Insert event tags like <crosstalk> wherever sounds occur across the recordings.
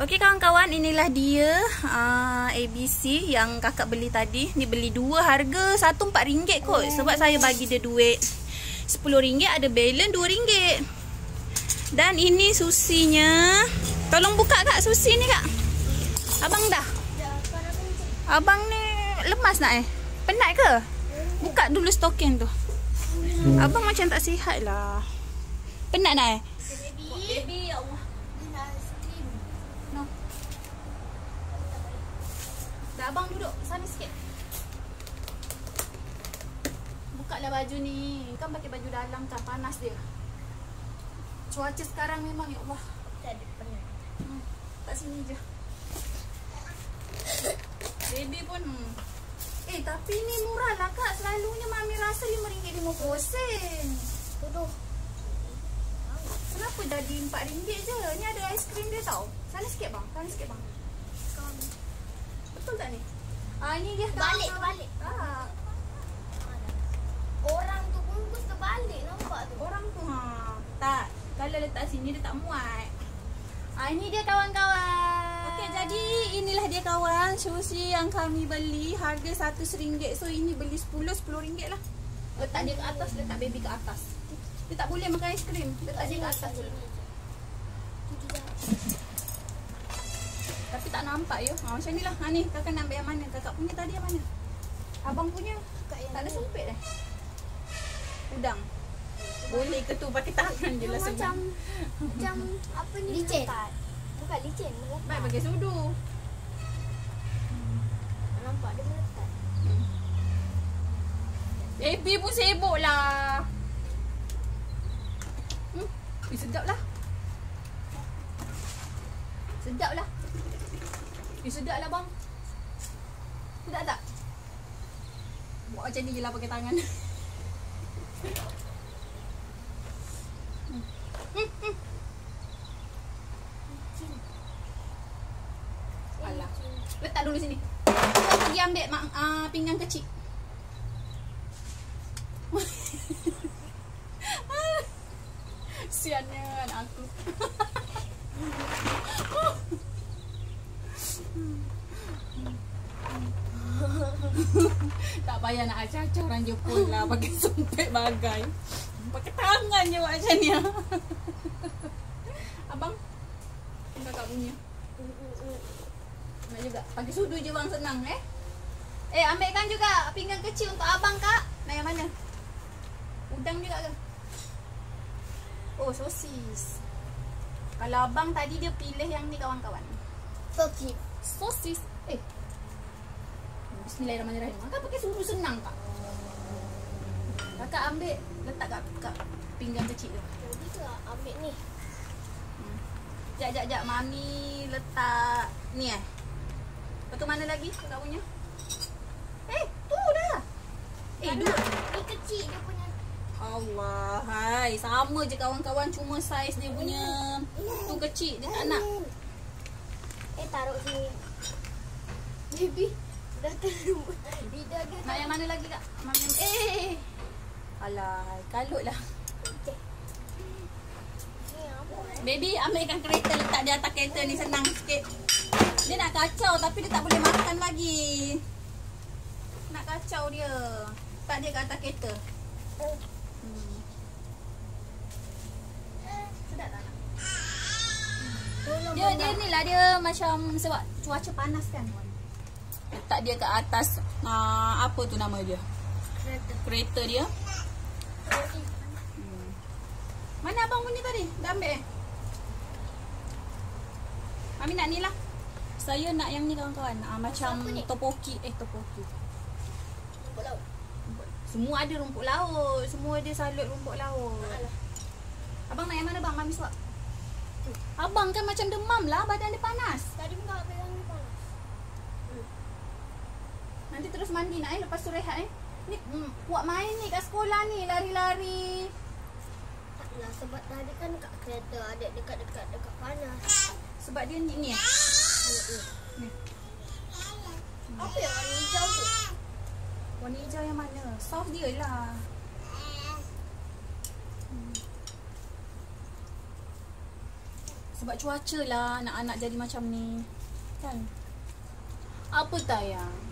Okey kawan-kawan, inilah dia uh, ABC yang kakak beli tadi. Ni beli dua harga satu empat ringgit kot. Sebab saya bagi dia duit sepuluh ringgit ada balance dua ringgit. Dan ini susinya. Tolong buka kak susi ni kak. Abang dah. Abang ni lemas nak eh? Penat ke? Buka dulu stokin tu. Abang macam tak sihat lah. Penat nak eh? Baby, ya Allah. No. Dah abang duduk sana sikit. Buka lah baju ni. Kan pakai baju dalam kan panas dia. Cuaca sekarang memang ya Allah. Tak ada penat. Hmm. Tak sini je. Baby pun hmm. Eh tapi ni murah lah kak. Selalunya mami rasa RM5.50. Tuduh. Kenapa jadi RM4 je? Ni ada aiskrim dia tau. Sana sikit bang. Sana sikit bang. Betul tak ni? Ah ni dia Balik, kawan- balik. Tak. Orang tu bungkus terbalik nampak tu. Orang tu ha. Tak. Kalau letak sini dia tak muat. Ah ini dia kawan-kawan. Okey jadi inilah dia kawan sushi yang kami beli harga satu seringgit. So ini beli sepuluh sepuluh ringgit lah. Letak dia ke atas, letak baby ke atas. Dia tak boleh makan aiskrim. Letak dia ke atas dulu. Tak nampak yo. Ha macam ni lah. Ha ni kakak nak ambil yang mana? Kakak punya tadi yang mana? Abang punya Kat yang tak ada sempit eh. Udang. Boleh ke tu pakai tangan je lah macam sebab. macam apa ni? Licin. Bukan licin, melekat. Baik pakai sudu. Nampak dia melekat. Baby pun sibuk lah. Hmm. Eh, sedap lah. Sedap lah. Eh, sedap lah bang. Sedap tak? Buat macam ni je lah pakai tangan. Alah. Letak dulu sini. Pergi ambil mak, uh, pinggan kecil. <laughs> Siannya anak aku. <laughs> tak payah nak acah-acah orang Jepun lah pakai sempit bagai. Pakai tangan je buat macam ni. <laughs> Abang, kakak punya. Nak juga. Pakai sudu je bang senang eh. Eh ambilkan juga pinggan kecil untuk abang kak. Nak yang mana? Udang juga ke? Oh sosis. Kalau abang tadi dia pilih yang ni kawan-kawan. Sosis. Sosis. Eh. Bismillahirrahmanirrahim. Kakak pakai sudu senang kak. Kakak ambil letak kat, kat pinggan kecil tu. Jadi tu ambil ni. Jap jap jap mami letak ni eh. Lepas tu mana lagi kakak punya? Eh, tu dah. Eh, Tak dua. Ni kecil dia punya. Allah, hai. Sama je kawan-kawan cuma saiz dia punya. Tu kecil dia tak nak. Eh taruh sini. Baby. Dah terlumut. Lidah dia Nak yang mana lagi kak? Mami. Eh. Alah, kalut lah. Okay. Ni apa eh? Baby ambilkan kereta letak di atas kereta ni senang sikit. Dia nak kacau tapi dia tak boleh makan lagi. Nak kacau dia. Tak dia kat atas kereta. Hmm. Sedap tak Dia dia ni lah dia macam sebab cuaca panas kan. Letak dia kat atas uh, apa tu nama dia? Kereta. Kereta dia. Hmm. Mana abang punya tadi? Dah ambil eh? Mami nak ni lah. Saya nak yang ni kawan-kawan. Ah, macam topoki. Eh topoki. Rumput laut. Semua ada rumput laut. Semua ada salut rumput laut. Alah. Abang nak yang mana bang? Mami suap. Abang kan macam demam lah. Badan dia panas. Tadi pun kakak pegang. Nanti terus mandi nak eh. Lepas tu rehat eh. Ni mm, buat main ni kat sekolah ni. Lari-lari. Taklah sebab tadi kan kat kereta ada dekat-dekat dekat panas. Sebab dia ni, ni eh. Ni. Apa yang warna hijau tu? Warna hijau yang mana? Soft dia lah. Sebab cuaca lah anak-anak jadi macam ni. Kan? Apa tayang?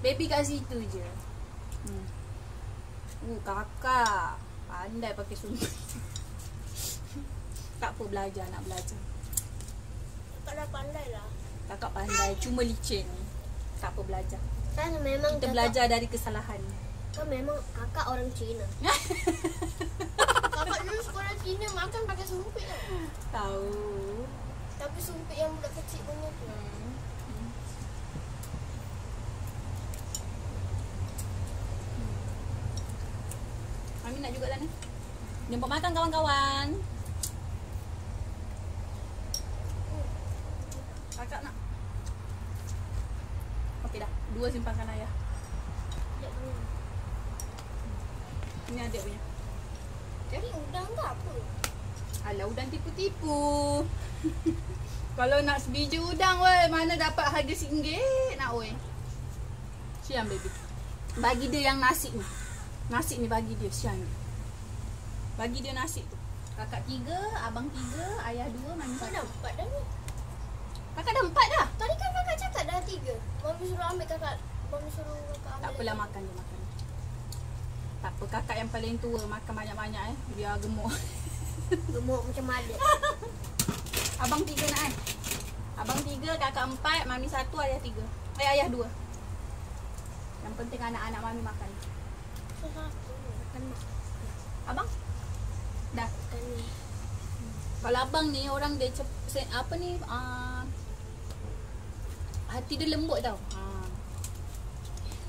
Baby kat situ je. Hmm. Uh, kakak. Pandai pakai sumpit. <laughs> tak apa belajar, nak belajar. Kakak dah pandai lah. Kakak pandai, cuma licin. Tak apa belajar. Kan memang Kita kakak, belajar dari kesalahan. Kan memang kakak orang Cina. <laughs> kakak dulu sekolah Cina makan pakai sumpit kan. Tahu. Tapi sumpit yang budak kecil punya tu. Mami nak juga sana. Jemput makan kawan-kawan. Kakak nak. Okey dah. Dua simpankan ayah. Ni. Ini adik punya. Jadi udang ke apa? Alah udang tipu-tipu. <laughs> Kalau nak sebiji udang weh, mana dapat harga RM1 nak weh. Siang baby. Bagi dia yang nasi ni. Nasi ni bagi dia siang ni. Bagi dia nasi tu. Kakak tiga, abang tiga, ayah dua, mami satu. dah empat dah ni. Kakak dah empat dah. Tadi kan kakak cakap dah tiga. Mami suruh ambil kakak. Mami suruh kakak ambil. Tak apalah makan je makan. Tak apa kakak yang paling tua makan banyak-banyak eh biar gemuk. <laughs> Gemuk macam ada. <laughs> Abang tiga nak eh. Abang tiga, kakak empat, mami satu, ayah tiga. Eh ayah dua. Yang penting anak-anak mami makan. Abang? Dah. Kalau abang ni orang dia cep, apa ni uh, hati dia lembut tau. Ha.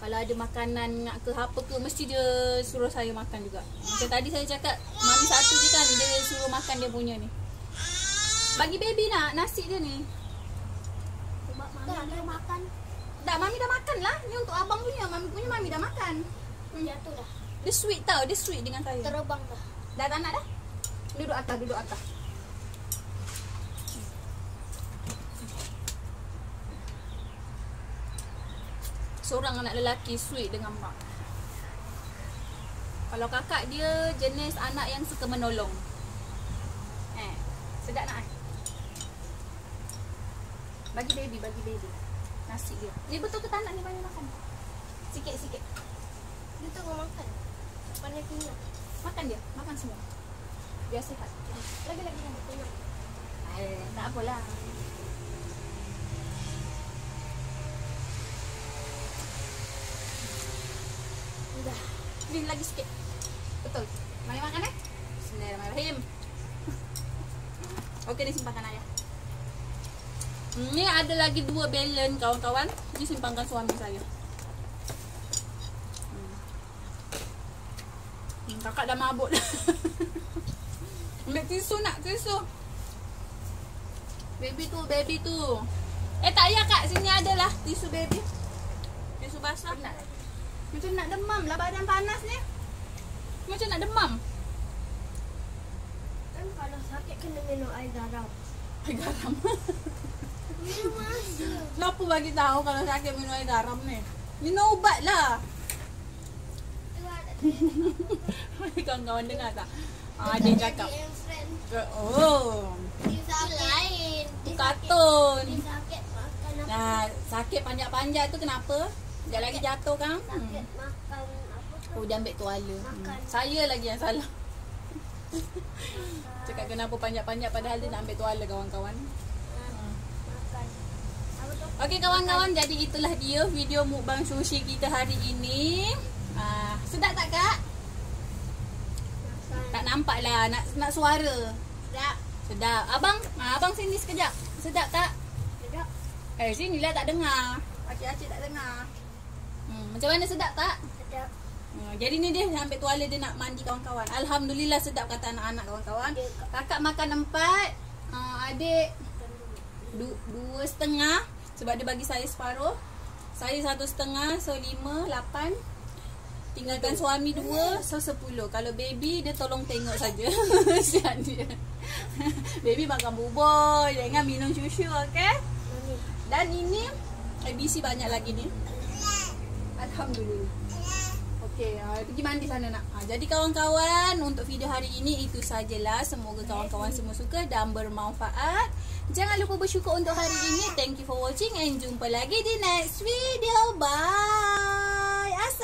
Kalau ada makanan nak ke apa ke mesti dia suruh saya makan juga. Macam tadi saya cakap mami satu je kan dia suruh makan dia punya ni. Bagi baby nak nasi dia ni. Mami dah makan. Dah mami dah makan lah. Ni untuk abang punya. Mami punya mami dah makan. Jatuh dah. Dia sweet tau. Dia sweet dengan saya. Terbang dah. Dah tak nak dah? Duduk atas, duduk atas. Seorang anak lelaki sweet dengan mak. Kalau kakak dia jenis anak yang suka menolong. Eh, sedap nak eh? Bagi baby, bagi baby. Nasi dia. Ni betul ke tak nak ni banyak makan? Sikit-sikit. Dia tengah makan. Pandai kenyang. Makan dia, makan semua. Biar sihat. Lagi-lagi yang kenyang. Eh, tak apalah. Dah. Ni lagi sikit. Betul. Mari makan eh. Bismillahirrahmanirrahim. <laughs> Okey, ni simpankan ayah. Ni ada lagi dua balon kawan-kawan. Ni simpankan suami saya. Hmm, kakak dah mabuk dah. <laughs> Ambil tisu nak, tisu. Baby tu, baby tu. Eh tak payah kak, sini ada lah tisu baby. Tisu basah. Macam nak demam lah badan panas ni. Macam nak demam. Kan kalau sakit kena minum air garam. Air garam. <laughs> Minum masa. Kenapa bagi tahu kalau sakit minum air garam ni? Minum ubat lah. <laughs> Kawan-kawan dengar tak? Ah, dia cakap. Oh. Dia sakit. lain. Dia dia sakit makan apa? Nah, sakit panjat-panjat tu kenapa? Sekejap lagi jatuh kan? Sakit Hmm. makan apa tu? Oh, dia ambil tuala. Hmm. Saya lagi yang salah. <laughs> Cakap kenapa panjat-panjat padahal dia nak ambil tuala kawan-kawan. Okey kawan-kawan, jadi itulah dia video mukbang sushi kita hari ini. Ah, sedap tak kak? Tak nampak lah nak nak suara. Sedap. Sedap. Abang, ah, abang sini sekejap. Sedap tak? Sedap. Eh, sini lah tak dengar. Acik-acik tak dengar. Hmm, macam mana sedap tak? Sedap. Hmm, jadi ni dia ambil tuala dia nak mandi kawan-kawan. Alhamdulillah sedap kata anak-anak kawan-kawan. Kakak makan empat. Uh, adik du, dua setengah. Sebab dia bagi saya separuh. Saya satu setengah. So lima, lapan. Tinggalkan suami dua. So sepuluh. Kalau baby dia tolong tengok saja. <laughs> Siap dia. baby makan bubur. Jangan minum susu. Okay? Dan ini ABC banyak lagi ni. Alhamdulillah. Okey, uh, pergi mandi sana nak. Ha, jadi kawan-kawan, untuk video hari ini itu sajalah. Semoga kawan-kawan semua suka dan bermanfaat. Jangan lupa bersyukur untuk hari ini. Thank you for watching and jumpa lagi di next video. Bye.